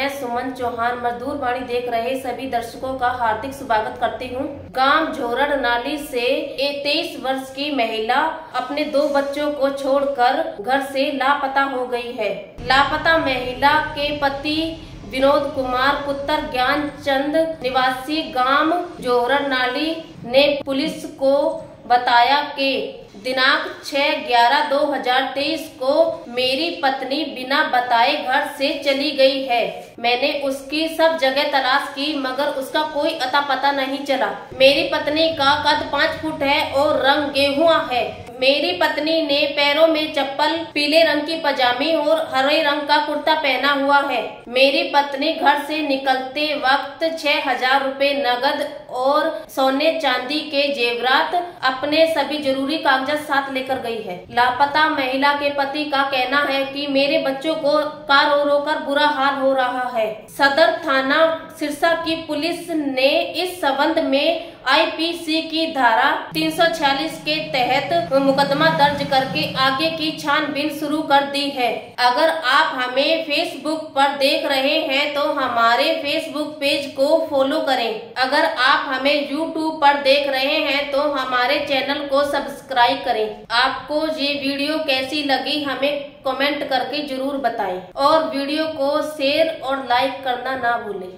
मैं सुमन चौहान मजदूर वाणी देख रहे सभी दर्शकों का हार्दिक स्वागत करती हूँ। गाँव झोरड़ नाली से तेईस वर्ष की महिला अपने दो बच्चों को छोड़कर घर से लापता हो गई है। लापता महिला के पति विनोद कुमार, पुत्र ज्ञान चंद, निवासी गाँव जोहर नाली ने पुलिस को बताया कि दिनांक 6 ग्यारह 2023 को मेरी पत्नी बिना बताए घर से चली गई है। मैंने उसकी सब जगह तलाश की, मगर उसका कोई अता पता नहीं चला। मेरी पत्नी का कद पाँच फुट है और रंग गेहुआ है। मेरी पत्नी ने पैरों में चप्पल, पीले रंग की पजामी और हरे रंग का कुर्ता पहना हुआ है। मेरी पत्नी घर से निकलते वक्त छह हज़ार रूपए नगद और सोने चांदी के जेवरात अपने सभी ज़रूरी कागजात साथ लेकर गई है। लापता महिला के पति का कहना है कि मेरे बच्चों को कार रो रो कर बुरा हाल हो रहा है। सदर थाना सिरसा की पुलिस ने इस संबंध में आईपीसी की धारा 346 के तहत मुकदमा दर्ज करके आगे की छानबीन शुरू कर दी है। अगर आप हमें फेसबुक पर देख रहे हैं तो हमारे फेसबुक पेज को फॉलो करें। अगर आप हमें यूट्यूब पर देख रहे हैं तो हमारे चैनल को सब्सक्राइब करें। आपको ये वीडियो कैसी लगी, हमें कमेंट करके ज़रूर बताएँ। और वीडियो को शेयर और लाइक करना ना भूलें।